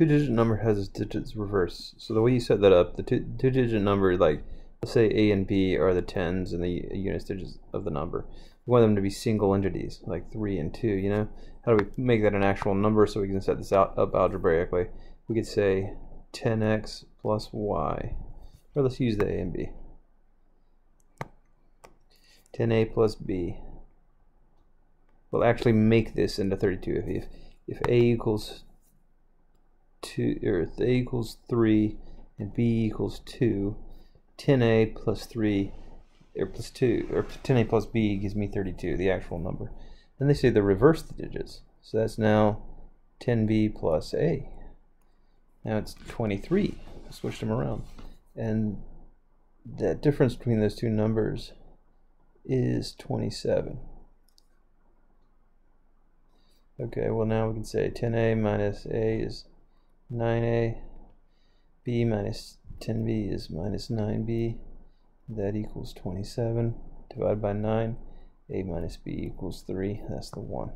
two-digit number has its digits reversed. So the way you set that up, the two, two-digit number, like let's say A and B are the tens and the units digits of the number. We want them to be single entities, like three and two. You know, how do we make that an actual number so we can set this out up algebraically? We could say 10x plus y, or let's use the A and B. 10a plus b will actually make this into 32 if if a equals 2 or a equals 3 and b equals 2 10a plus 3 or plus 2 or 10a plus b gives me 32 the actual number. Then they say to reverse the digits. So that's now 10b plus a. Now it's 23 I switched them around. And that difference between those two numbers is 27 Okay, well now we can say 10a minus a is 9a, b minus 10b is minus 9b, that equals 27, divided by 9, a minus b equals 3, that's the 1.